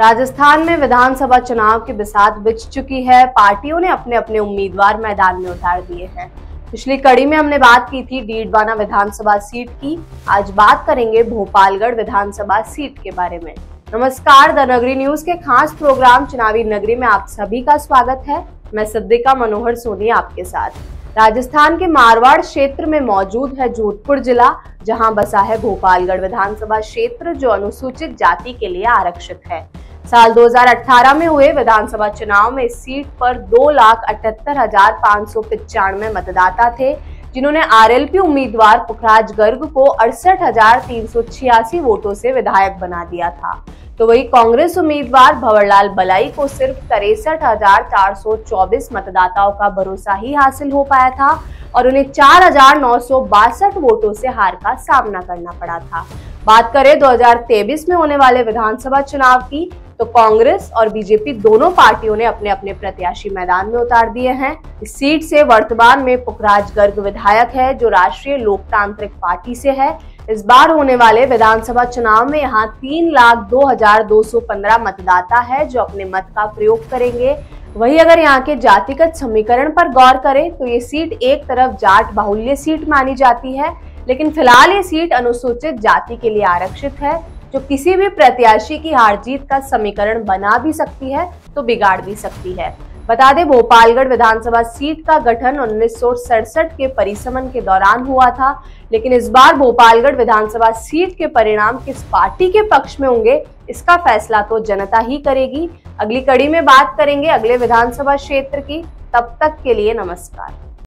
राजस्थान में विधानसभा चुनाव की बिसात बिछ चुकी है। पार्टियों ने अपने अपने उम्मीदवार मैदान में उतार दिए हैं। पिछली कड़ी में हमने बात की थी डीडवाना विधानसभा सीट की। आज बात करेंगे भोपालगढ़ विधानसभा सीट के बारे में। नमस्कार द नगरी न्यूज़ के खास प्रोग्राम चुनावी नगरी में आप सभी का स्वागत है। मैं सिद्दिका मनोहर सोनी आपके साथ। राजस्थान के मारवाड़ क्षेत्र में मौजूद है जोधपुर जिला, जहाँ बसा है भोपालगढ़ विधानसभा क्षेत्र, जो अनुसूचित जाति के लिए आरक्षित है। साल 2018 में हुए विधानसभा चुनाव में इस सीट पर दो लाख अठहत्तर हज़ार पाँच सौ पिचानवे मतदाता थे, जिन्होंने आरएलपी उम्मीदवार पुखराज गर्ग को अड़सठ हज़ार तीन सौ छियासी वोटों से विधायक बना दिया था। तो वही कांग्रेस उम्मीदवार भंवरलाल बलाई को सिर्फ़ तिरसठ हज़ार चार सौ चौबीस मतदाताओं का भरोसा ही हासिल हो पाया था और उन्हें चार हज़ार नौ सौ बासठ वोटों से हार का सामना करना पड़ा था। बात करें 2023 में होने वाले विधानसभा चुनाव की तो कांग्रेस और बीजेपी दोनों पार्टियों ने अपने अपने प्रत्याशी मैदान में उतार दिए हैं। इस सीट से वर्तमान में पुखराज गर्ग विधायक है, जो राष्ट्रीय लोकतांत्रिक पार्टी से है। इस बार होने वाले विधानसभा चुनाव में यहाँ तीन लाख दो हज़ार दो सौ पंद्रह मतदाता है, जो अपने मत का प्रयोग करेंगे। वही अगर यहाँ के जातिगत समीकरण पर गौर करें तो ये सीट एक तरफ़ जाट बाहुल्य सीट मानी जाती है, लेकिन फ़िलहाल ये सीट अनुसूचित जाति के लिए आरक्षित है। जो किसी भी प्रत्याशी की हार जीत का समीकरण बना भी सकती है तो बिगाड़ भी सकती है। बता दें, भोपालगढ़ विधानसभा सीट का गठन उन्नीस सौ सड़सठ के परिसमन के दौरान हुआ था, लेकिन इस बार भोपालगढ़ विधानसभा सीट के परिणाम किस पार्टी के पक्ष में होंगे, इसका फैसला तो जनता ही करेगी। अगली कड़ी में बात करेंगे अगले विधानसभा क्षेत्र की। तब तक के लिए नमस्कार।